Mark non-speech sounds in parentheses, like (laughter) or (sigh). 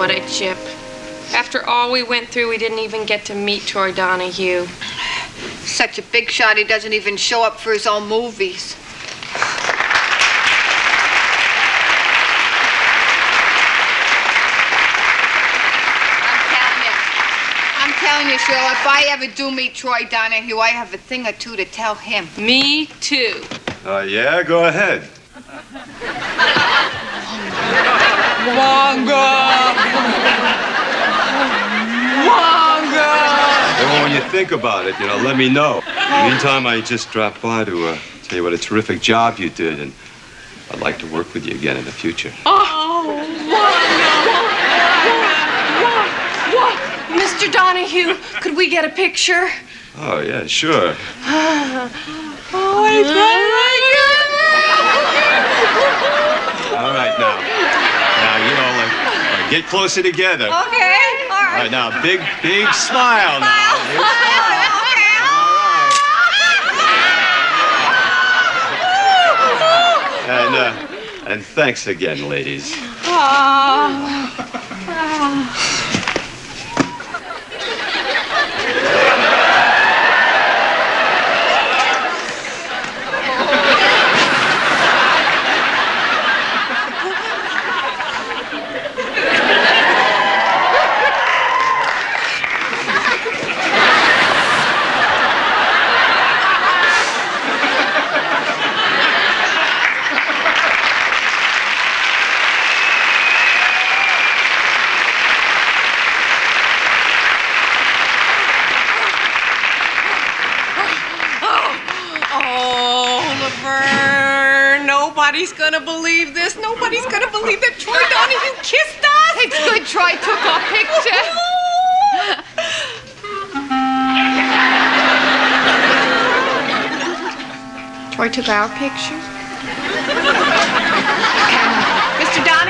what a chip. After all we went through, we didn't even get to meet Troy Donahue. Such a big shot, he doesn't even show up for his own movies. I'm telling you, I'm telling you, Shirley, if I ever do meet Troy Donahue, I have a thing or two to tell him. Me too. Uh, yeah, go ahead. (laughs) you think about it, you know, let me know. Meantime, I just dropped by to uh, tell you what a terrific job you did, and I'd like to work with you again in the future. Oh, Mr. Donahue, could we get a picture? Oh, yeah, sure. Oh, it's all right, now. Now, you know, like, like, get closer together. Okay, all right. now, big, big smile now. Big smile. And, uh, and thanks again, ladies. Oh, (laughs) Oliver, nobody's gonna believe this. Nobody's gonna believe that Troy Donahue kissed us. It's good Troy took our picture. (laughs) Troy took our picture. Mr. Donahue.